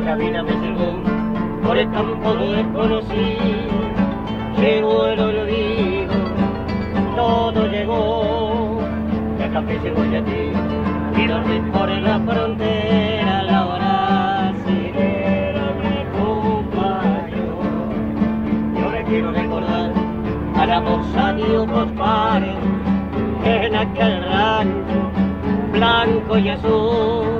a la vida me llegó por el campo desconocido, llegó el olvido, todo llegó, el café llegó ya a ti, y dormí por la frontera, la brasilera me acompañó, y ahora quiero recordar a la moza de ojos pares, en aquel rancho, blanco y azul,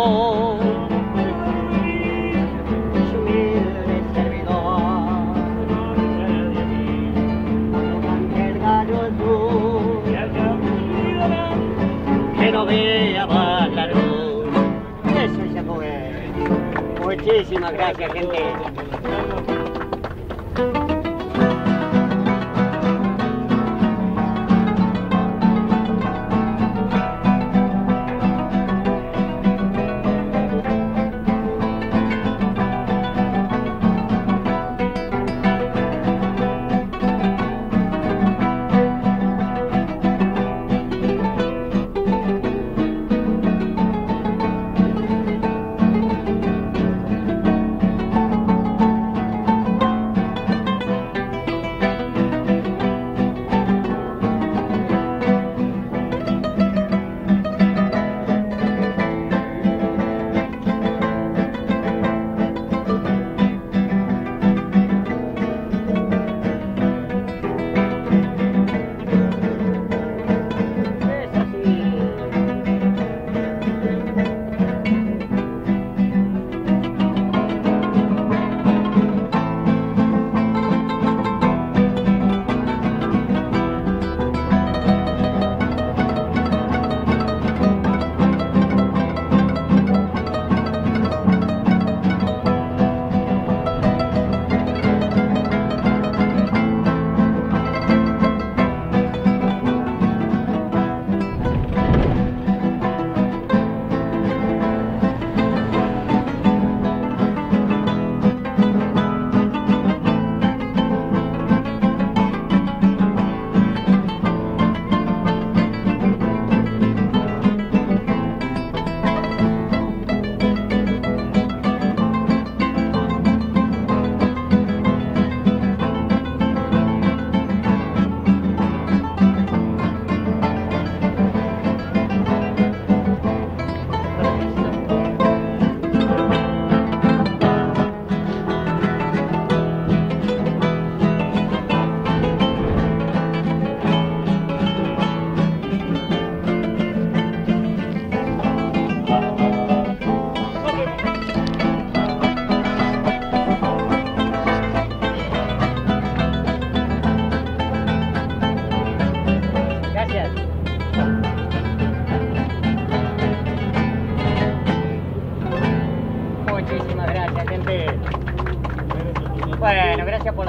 Muchísimas gracias, gente.